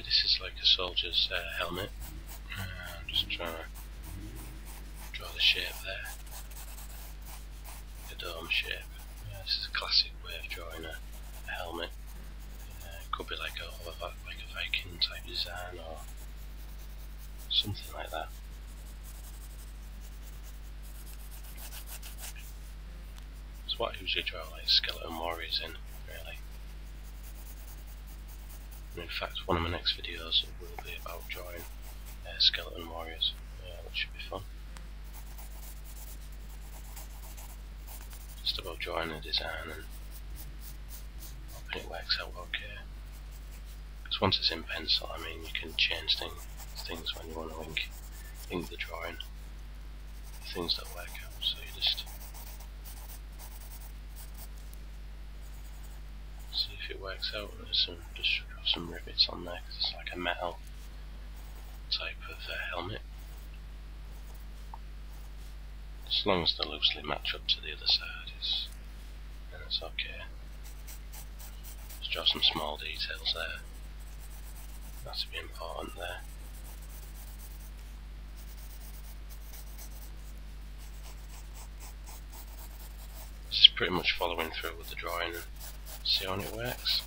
Okay, this is like a soldier's uh, helmet. Uh, I'm just trying to draw the shape there. The dome shape. Yeah, this is a classic way of drawing a, a helmet. Uh, it could be like a, like a Viking type design or something like that. It's what I usually draw like skeleton warriors in, And in fact, one of my next videos will be about drawing uh, skeleton warriors, uh, which should be fun. Just about drawing a design and hoping it works out okay. Because once it's in pencil, I mean, you can change things, things when you want to ink, ink the drawing. Things that work out, so you just see if it works out. There's some just some rivets on there because it's like a metal type of uh, helmet. As long as they loosely match up to the other side, it's, then it's okay. Just draw some small details there. That's be important there. This is pretty much following through with the drawing and see how it works.